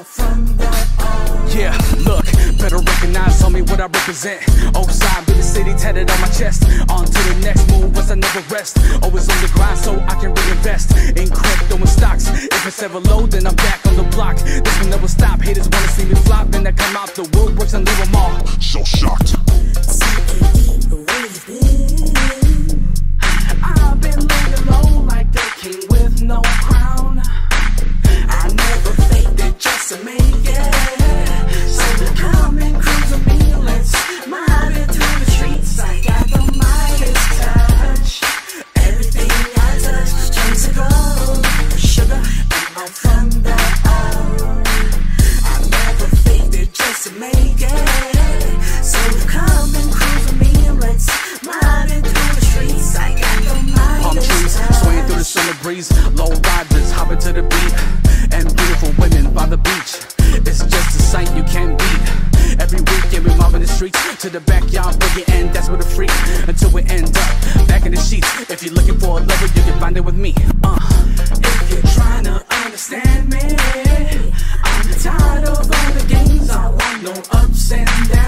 Yeah, look, better recognize tell me what I represent. Outside, be the city tatted on my chest. On to the next move, once I never rest. Always on the grind, so I can reinvest in crypto and stocks. If it's ever low, then I'm back on the block. This will never stop. Haters wanna see me flop, then I come out the woodworks and leave them all. So shocked. I've been laying low like the king with no crown. I never it just to make it. So come and cruise with me, let's mob through the streets. I got the Midas touch. Everything I touch turns to gold. Sugar, and I'm from the O. I never faked it just to make it. So come and cruise with me, let's mob through the streets. I got the Palm trees swaying through the summer breeze. Low riders hopping to the beat, the backyard boogie, and that's where the freak until we end up back in the sheets. If you're looking for a lover, you can find it with me. Uh. If you're trying to understand me, I'm tired of all the games. I want no ups and